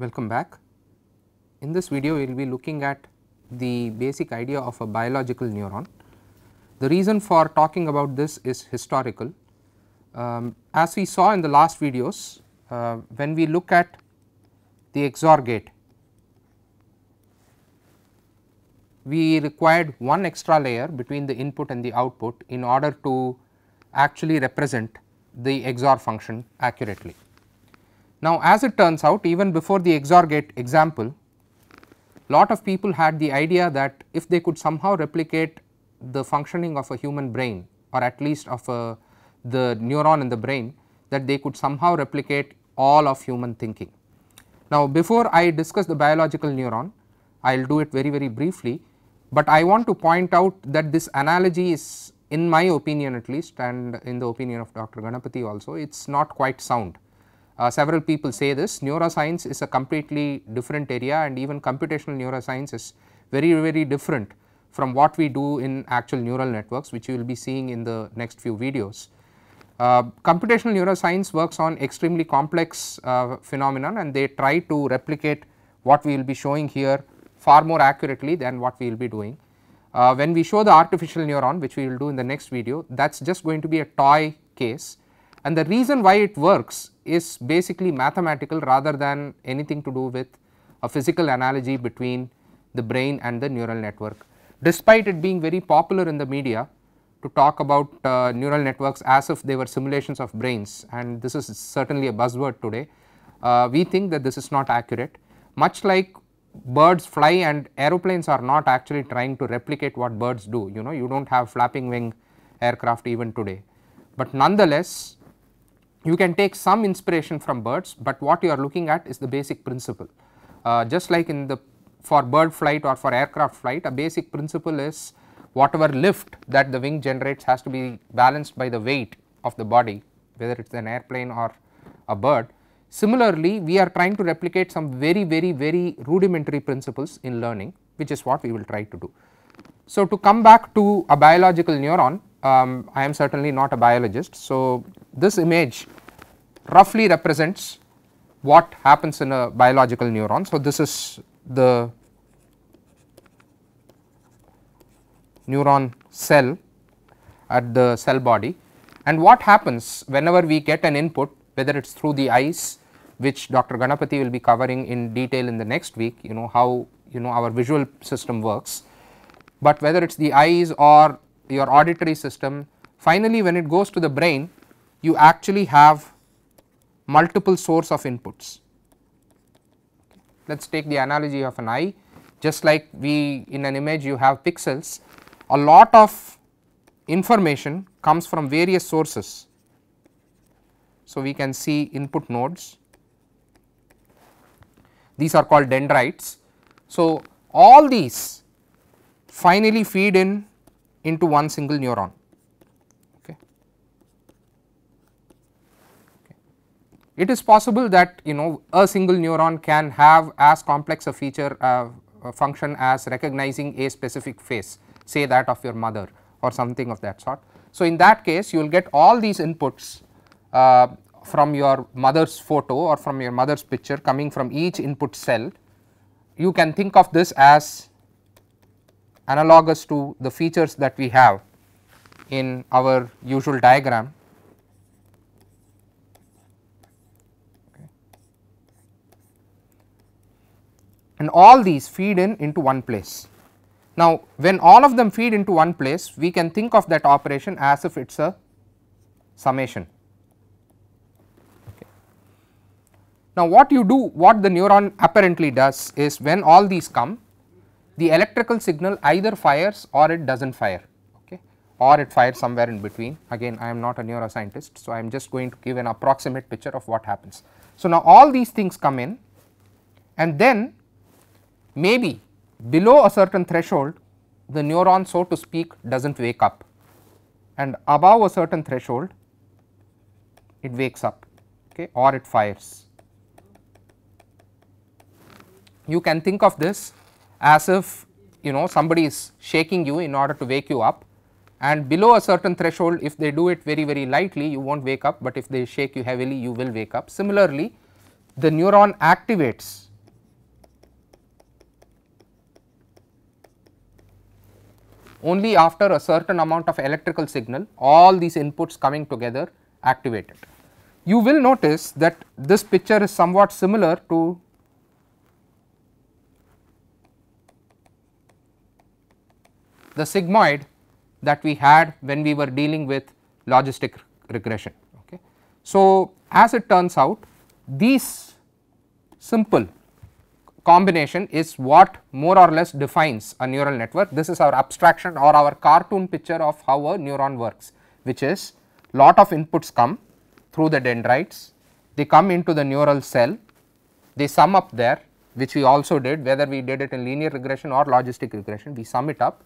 welcome back. In this video we will be looking at the basic idea of a biological neuron. The reason for talking about this is historical. Um, as we saw in the last videos, uh, when we look at the XOR gate, we required one extra layer between the input and the output in order to actually represent the XOR function accurately. Now, as it turns out even before the XOR gate example, lot of people had the idea that if they could somehow replicate the functioning of a human brain or at least of a, the neuron in the brain that they could somehow replicate all of human thinking. Now, before I discuss the biological neuron, I will do it very very briefly, but I want to point out that this analogy is in my opinion at least and in the opinion of Dr. Ganapathy also it is not quite sound. Uh, several people say this neuroscience is a completely different area and even computational neuroscience is very very different from what we do in actual neural networks which you will be seeing in the next few videos. Uh, computational neuroscience works on extremely complex uh, phenomenon and they try to replicate what we will be showing here far more accurately than what we will be doing. Uh, when we show the artificial neuron which we will do in the next video that is just going to be a toy case and the reason why it works is basically mathematical rather than anything to do with a physical analogy between the brain and the neural network. Despite it being very popular in the media to talk about uh, neural networks as if they were simulations of brains and this is certainly a buzzword today, uh, we think that this is not accurate much like birds fly and aeroplanes are not actually trying to replicate what birds do you know you do not have flapping wing aircraft even today. But nonetheless you can take some inspiration from birds, but what you are looking at is the basic principle. Uh, just like in the for bird flight or for aircraft flight a basic principle is whatever lift that the wing generates has to be balanced by the weight of the body whether it is an airplane or a bird Similarly, we are trying to replicate some very very very rudimentary principles in learning which is what we will try to do. So, to come back to a biological neuron, um, I am certainly not a biologist. So, this image roughly represents what happens in a biological neuron. So, this is the neuron cell at the cell body and what happens whenever we get an input whether it is through the eyes which Dr. Ganapathy will be covering in detail in the next week you know how you know our visual system works. But whether it is the eyes or your auditory system finally when it goes to the brain you actually have multiple source of inputs. Let us take the analogy of an eye just like we in an image you have pixels a lot of information comes from various sources. So, we can see input nodes these are called dendrites. So, all these finally feed in into one single neuron. Okay. It is possible that you know a single neuron can have as complex a feature uh, a function as recognizing a specific face say that of your mother or something of that sort. So, in that case you will get all these inputs uh, from your mother's photo or from your mother's picture coming from each input cell, you can think of this as analogous to the features that we have in our usual diagram. And all these feed in into one place. Now, when all of them feed into one place, we can think of that operation as if it is a summation. Now, what you do what the neuron apparently does is when all these come the electrical signal either fires or it does not fire okay or it fires somewhere in between again I am not a neuroscientist. So, I am just going to give an approximate picture of what happens. So, now all these things come in and then maybe below a certain threshold the neuron so to speak does not wake up and above a certain threshold it wakes up okay or it fires you can think of this as if you know somebody is shaking you in order to wake you up and below a certain threshold if they do it very very lightly you will not wake up but if they shake you heavily you will wake up. Similarly, the neuron activates only after a certain amount of electrical signal all these inputs coming together activate it. You will notice that this picture is somewhat similar to the sigmoid that we had when we were dealing with logistic regression. Okay. So, as it turns out these simple combination is what more or less defines a neural network. This is our abstraction or our cartoon picture of how a neuron works which is lot of inputs come through the dendrites, they come into the neural cell, they sum up there which we also did whether we did it in linear regression or logistic regression we sum it up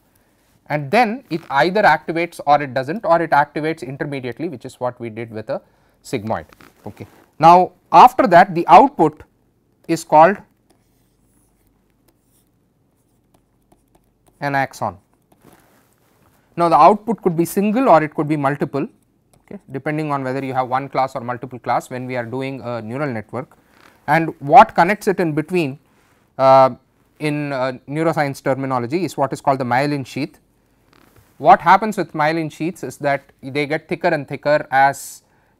and then it either activates or it does not or it activates intermediately which is what we did with a sigmoid. Okay. Now, after that the output is called an axon. Now, the output could be single or it could be multiple okay, depending on whether you have one class or multiple class when we are doing a neural network and what connects it in between uh, in uh, neuroscience terminology is what is called the myelin sheath what happens with myelin sheaths is that they get thicker and thicker as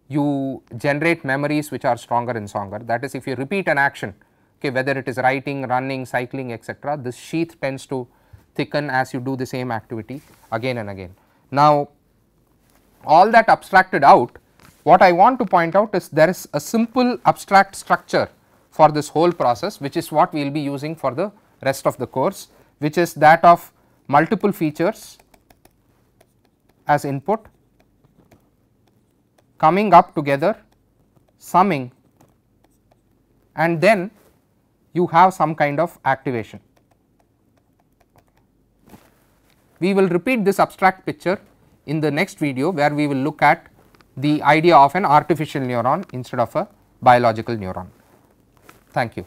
you generate memories which are stronger and stronger. That is if you repeat an action okay, whether it is writing, running, cycling etc., this sheath tends to thicken as you do the same activity again and again. Now all that abstracted out what I want to point out is there is a simple abstract structure for this whole process which is what we will be using for the rest of the course which is that of multiple features as input coming up together summing and then you have some kind of activation. We will repeat this abstract picture in the next video where we will look at the idea of an artificial neuron instead of a biological neuron. Thank you.